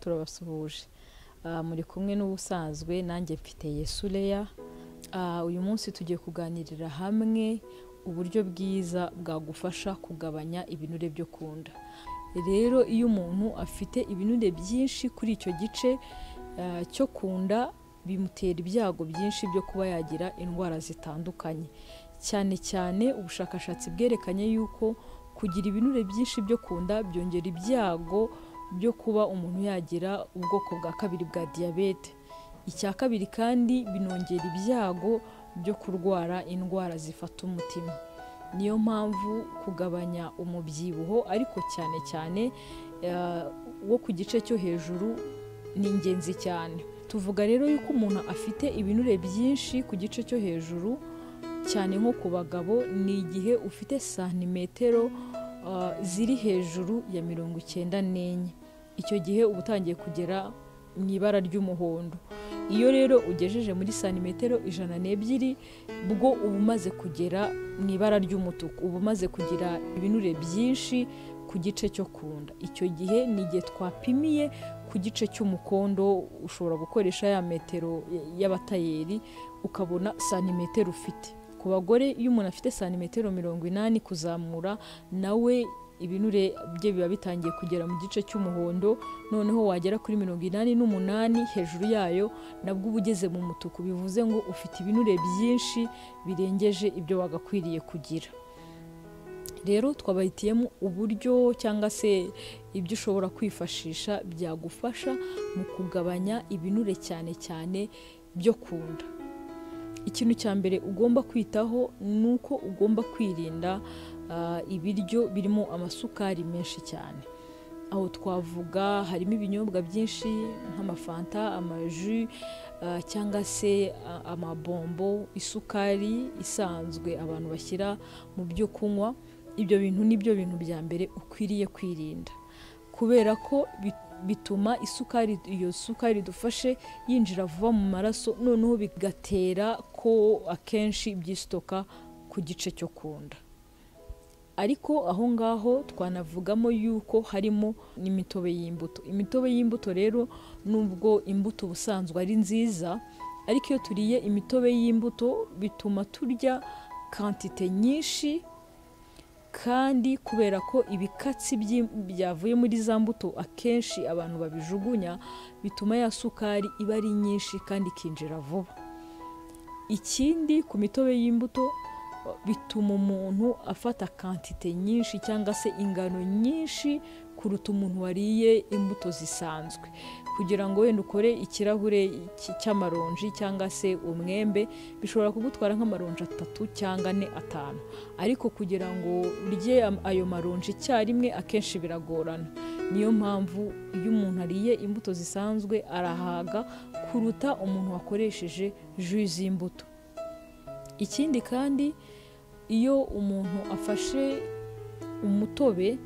turabasuhuje. Ah, muri kumwe n'ubusanzwe nanjye mfite yesureya Ah, uyu munsi tugiye kuganirira hamwe uburyo bwiza bwagufasha kugabanya ibinure byo ku nda. Rero iyo umuntu afite ibinure byinshi kuri icyo gice ah, cyo ku nda bimutera ibyago byinshi byo kuba yagira indwara zitandukanye. Cyane cyane ubushakashatsi bwerekanye yuko kugira ibinure byinshi byo ku nda byongera ibyago byo kuba umuntu yagira ubwoko bwa kabiri bwa diyabete. Icya kabiri kandi binongera ibyago byo kurwara indwara zifata umutima. Niyo mpamvu kugabanya umubyibuho ariko cyane cyane eh, wo ku gice cyo hejuru ni ingenzi cyane. Tuvuga rero yuko umuntu afite ibinure byinshi ku gice cyo hejuru cyane nko ku bagabo ni igihe ufite santimetero ah, ziri hejuru ya mirongo icyenda n'enye. Icyo gihe uba utangiye kugera mu ibara ry'umuhondo. Iyo rero ugejeje muri santimetero ijana n'ebyiri bwo uba umaze kugera mu ibara ry'umutuku. Uba umaze kugira ibinure byinshi ku gice cyo ku nda. Icyo gihe ni igihe twapimiye ku gice cy'umukondo ushobora gukoresha ya metero y'abatayeri ukabona santimetero ufite. Ku bagore iyo umuntu afite santimetero mirongo inani kuzamura nawe ibinure bye biba bitangiye kugera mu gice cy'umuhondo noneho wagera kuri mirongo inani n'umunani hejuru yayo nabwo uba ugeze mu mutuku. Bivuze ngo ufite ibinure byinshi birengeje ibyo wagakwiriye kugira. Rero twabahitiyemo uburyo cyangwa se ibyo ushobora kwifashisha byagufasha mu kugabanya ibinure cyane cyane byo ku nda. Ikintu cya mbere ugomba kwitaho ni uko ugomba kwirinda ibiryo birimo amasukari menshi cyane. Aho twavuga harimo ibinyobwa byinshi nk'amafanta amaji ah, cyangwa se ah, amabombo isukari isanzwe abantu bashyira mu byo kunywa. Ibyo bintu ni byo bintu bya mbere ukwiriye kwirinda. Kubera ko bi- bituma isukari iyo sukari dufashe yinjira vuba mu maraso noneho bigatera ko akenshi byisitoka ku gice cyo ku nda. Ariko aho ngaho twanavugamo yuko harimo n'imitobe y'imbuto. Imitobe y'imbuto rero nubwo imbuto ubusanzwe ari nziza ariko iyo turiye imitobe y'imbuto bituma turya kantite nyinshi kandi kubera ko ibikatsi byavuye muri za mbuto akenshi abantu babijugunya bituma ya sukari iba ari nyinshi kandi ikinjira vuba. Ikindi ku mitobe y'imbuto bituma umuntu afata kantite nyinshi cyangwa se ingano nyinshi kuruta umuntu wariye imbuto zisanzwe. Kugira ngo wenda ukore ikirahure cy- cy'amaronji cyangwa se umwembe bishobora kugutwara nk'amaronji atatu cyangwa ane atanu. Ariko kugira ngo urye ayo maronji icyarimwe akenshi biragorana. Niyo mpamvu iyo umuntu ariye imbuto zisanzwe arahaga kuruta umuntu wakoresheje jus z'imbuto. Ikindi kandi iyo umuntu afashe umutobe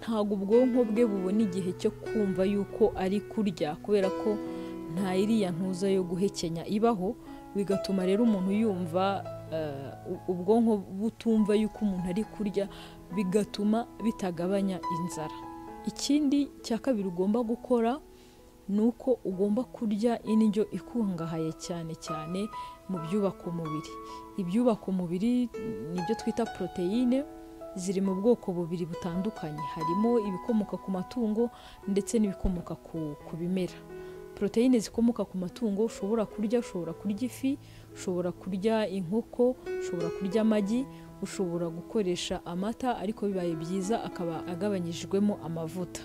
ntabwo ubwonko bwe bubona igihe cyo kumva yuko ari kurya kubera ko nta iriya ntuza yo guhekenya ibaho bigatuma rero umuntu yumva eh, ubwonko butumva yuko umuntu ari kurya bigatuma bitagabanya inzara. Ikindi cya kabiri ugomba gukora ni uko ugomba kurya indyo ikungahaye cyane cyane mu byubaka umubiri. Ibyubaka umubiri ni byo twita poroteyine ziri mu bwoko bubiri butandukanye. Harimo ibikomoka ku matungo ndetse n'ibikomoka ku, bimera. Poroteyine zikomoka ku matungo ushobora kurya ushobora kurya ifi ushobora kurya inkoko ushobora kurya amagi ushobora gukoresha amata ariko bibaye byiza akaba agabanyijwemo amavuta.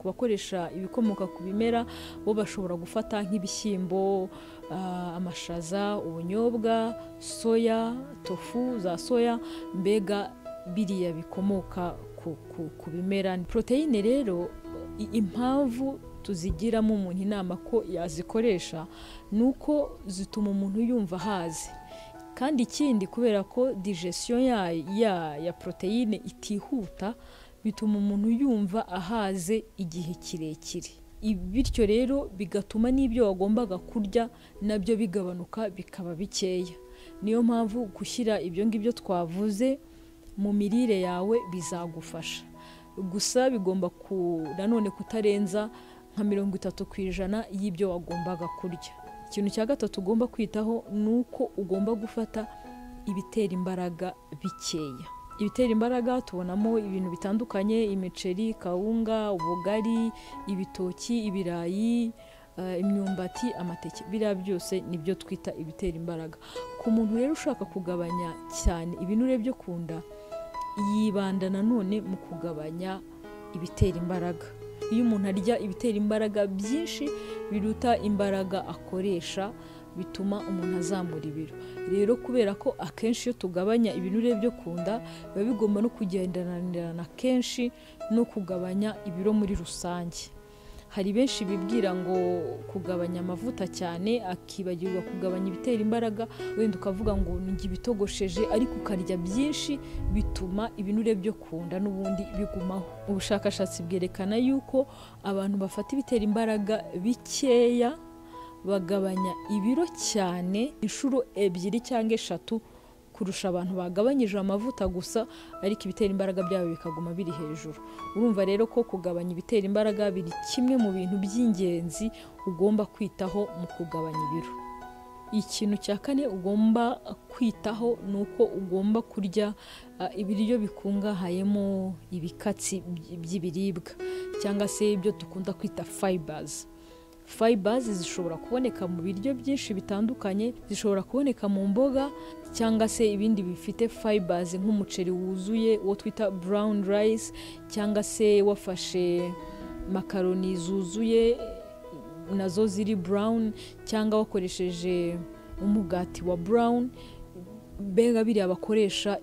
Ku bakoresha ibikomoka ku bimera bo bashobora gufata nk'ibishyimbo ah, amashaza ubunyobwa soya tofu za soya mbega biriya bikomoka ku, bimera. Poroteyine rero impamvu tuzigiramo umuntu inama ko yazikoresha ni uko zituma umuntu yumva ahaze. Kandi ikindi kubera ko digestion ya, ya poroteyine itihuta bituma umuntu yumva ahaze igihe kirekire. Bityo rero bigatuma n'ibyo wagombaga kurya na byo bigabanuka bikaba bikeya. Niyo mpamvu gushyira ibyo ngibyo twavuze mu mirire yawe bizagufasha. Gusa bigomba nanone kutarenza nka mirongo itatu ku ijana y'ibyo wagombaga kurya. Ikintu cya gatatu ugomba kwitaho ni uko ugomba gufata ibitera imbaraga bikeya. Ibitera imbaraga tubonamo ibintu bitandukanye imiceri kawunga ubugari ibitoki ibirayi eh, imyumbati amateke. Biriya byose ni byo twita ibitera imbaraga. Ku muntu rero ushaka kugabanya cyane ibinure byo ku nda yibanda nanone mu kugabanya ibitera imbaraga. Iyo umuntu arya ibitera imbaraga byinshi biruta imbaraga akoresha bituma umuntu azamura ibiro. Rero kubera ko akenshi iyo tugabanya ibinure byo ku nda biba bigomba no kugendanirana kenshi no kugabanya ibiro muri rusange. Hari benshi bibwira ngo kugabanya amavuta cyane akibagirwa kugabanya ibitera imbaraga wenda ukavuga ngo njye ibitogosheje ariko ukarya byinshi bituma ibinure byo ku nda n'ubundi bigumaho. Ubushakashatsi bwerekana yuko abantu bafata ibitera imbaraga bikeya bagabanya ibiro cyane inshuro ebyiri cyangwa eshatu kurusha abantu bagabanyije amavuta gusa ariko ibitera imbaraga byabo bikaguma biri hejuru. Urumva rero ko kugabanya ibitera imbaraga biri kimwe mu bintu by'ingenzi ugomba kwitaho mu kugabanya ibiro. Ikintu cya kane ugomba kwitaho ni uko ugomba kurya ibiryo bikungahayemo ibikatsi by- by'ibiribwa cyangwa se ibyo dukunda kwita fibers. Fibers zishobora kuboneka mu biryo byinshi bitandukanye zishobora kuboneka mu mboga cyangwa se ibindi bifite fibers nk'umuceri wuzuye uwo twita brown rice cyangwa se wafashe makaroni zuzuye na zo ziri brown cyangwa wakoresheje umugati wa brown. Mbega biriya bakoresha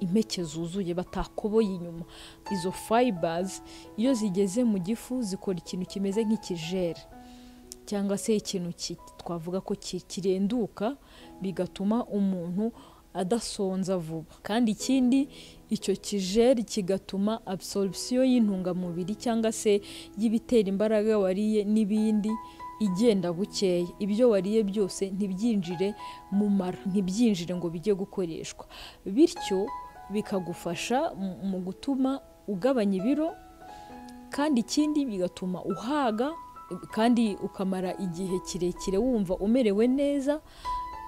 impeke zuzuye batakoboye inyuma. Izo fibers iyo zigeze mu gifu zikora ikintu kimeze nk'ikijeri. Cyangwa se ikintu ki- twavuga ko ki- kirenduka bigatuma umuntu adasonza vuba. Kandi ikindi icyo kijeri kigatuma absorption y'intungamubiri cyangwa se y'ibitera imbaraga wariye n'ibindi igenda bukeya ibyo wariye byose ntibyinjire mu mara ntibyinjire ngo bijye gukoreshwa. Bityo bikagufasha mu gutuma ugabanya ibiro kandi ikindi bigatuma uhaga kandi ukamara igihe kirekire wumva umerewe neza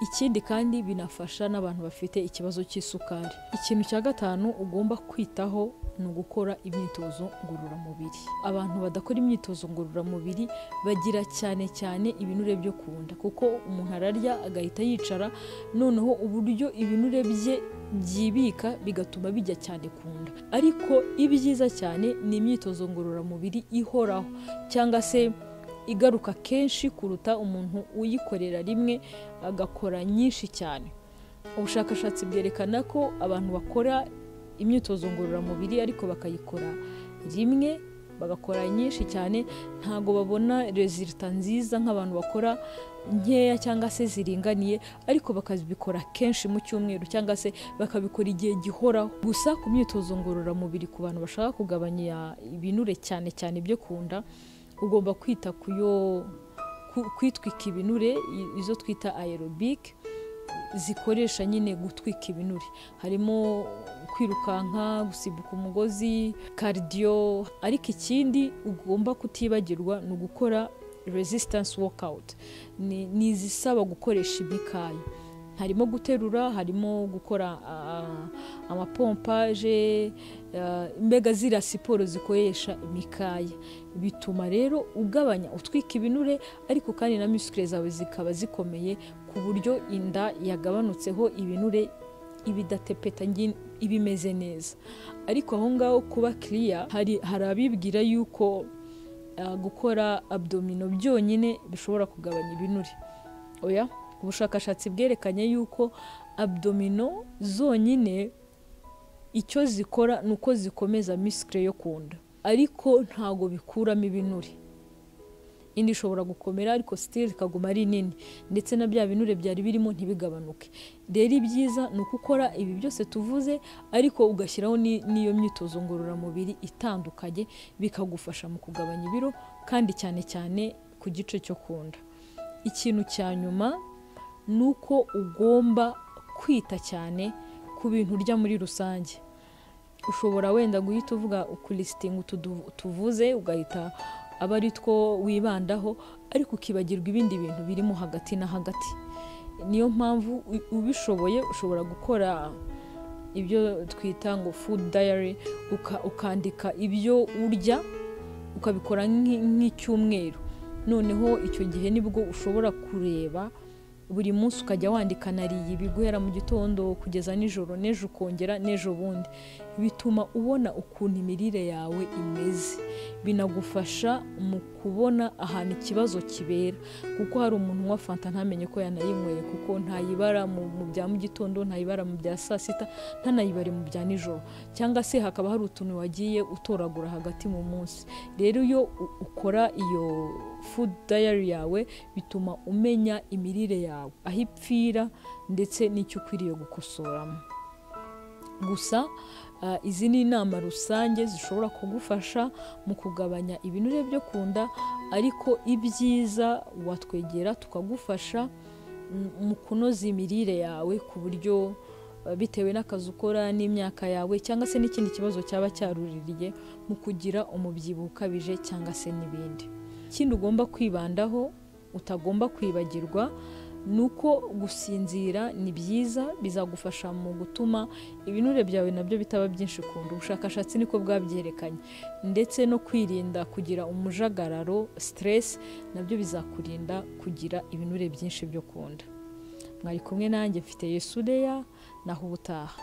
ikindi kandi binafasha n'abantu bafite ikibazo cy'isukari. Ikintu cya gatanu ugomba kwitaho ni ugukora imyitozo ngororamubiri. Abantu badakora imyitozo ngororamubiri bagira cyane cyane ibinure byo ku nda kuko umuntu ararya agahita yicara noneho uburyo ibinure bye byibika bigatuma bijya cyane ku nda. Ariko ibyiza cyane ni imyitozo ngororamubiri ihoraho cyangwa se igaruka kenshi kuruta umuntu uyikorera rimwe agakora nyinshi cyane. Ubushakashatsi bwerekana ko abantu bakora imyitozo ngororamubiri ariko bakayikora rimwe bagakora nyinshi cyane ntabwo babona rezilita nziza nk'abantu bakora nkeya cyangwa se ziringaniye ariko bakabikora kenshi mu cyumweru cyangwa se bakabikora igihe gihoraho. Gusa ku myitozo ngororamubiri ku bantu bashaka kugabanya ibinure cyane cyane byo ku nda ugomba kwita ku yo kwitwika ibinure izo twita aerobike zikoresha nyine gutwika ibinure. Harimo kwirukanka gusimbuka umugozi karidiyo ariko ikindi ugomba kutibagirwa ni ugukora resistance workout. Ni izisaba gukoresha imikaya. Harimo guterura harimo gukora ah, amapompaje ah, mbega ziriya siporo zikoresha imikaya. Bituma rero ugabanya utwika ibinure ariko kandi na misikire zawe zikaba zikomeye ku buryo inda yagabanutseho ibinure ibidatepeta ngi- iba imeze neza. Ariko aho ngaho kuba kiriya hari hari abibwira yuko ah, gukora abdomino byonyine bishobora kugabanya ibinure. Oya? Ubushakashatsi bwerekanye yuko abdomino zonyine icyo zikora ni uko zikomeza misikire yo ku nda. Ariko ntabwo bikuramo ibinure. Indi ishobora gukomera ariko sitiri ikaguma ari nini. Ndetse na bya binure byari birimo ntibigabanuke. Rero ibyiza ni uko ukora ibi byose tuvuze ariko ugashyiraho ni- n'iyo myitozo ngororamubiri itandukanye bikagufasha mu kugabanya ibiro kandi cyane cyane ku gice cyo ku nda. Ikintu cya nyuma ni uko ugomba kwita cyane ku bintu urya muri rusange. Ushobora wenda guhita uvuga du- tuvuze ugahita aba ari two wibandaho ariko ukibagirwa ibindi bintu birimo hagati na hagati. Niyo mpamvu ubishoboye ushobora gukora ibyo twita ngo food diary ukandika ibyo urya ukabikora nk'icyumweru. Noneho icyo gihe ni bwo ushobora kureba buri munsi ukajya wandika nariye ibi guhera mu gitondo kugeza nijoro n'ejo ukongera n'ejo bundi bituma ubona ukuntu imirire yawe imeze. Binagufasha mu kubona ahantu ikibazo kibera. Kuko hari umuntu unywa fanta ntamenye ko yanayinyweye kuko ntayibara mu bya mu gitondo ntayibara mu bya saa sita ntanayibare mu bya nijoro. Cyangwa se hakaba hari utuntu wagiye utoragura hagati mu munsi. Rero iyo ukora iyo food diary yawe bituma umenya imirire yawe aho ipfira ndetse n'icyo ukwiriye gukosoramo. Gusa izi ni inama rusange zishobora kugufasha mu kugabanya ibinure byo ku nda ariko ibyiza watwegera tukagufasha mu kunoza imirire yawe ku buryo bitewe n'akazi ukora n'imyaka yawe cyangwa se n'ikindi kibazo cyaba cyaruririye mu kugira umubyibuho ukabije cyangwa se n'ibindi. Ikindi ugomba kwibandaho utagomba kwibagirwa ni uko gusinzira ni byiza bizagufasha mu gutuma ibinure byawe na byo bitaba byinshi kunda ubushakashatsi niko bwabyerekanye. Ndetse no kwirinda kugira umujagararo siteresi na byo bizakurinda kugira ibinure byinshi byo kunda mwari kumwe nanjye mfite yesudeya naho ubutaha.